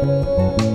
Música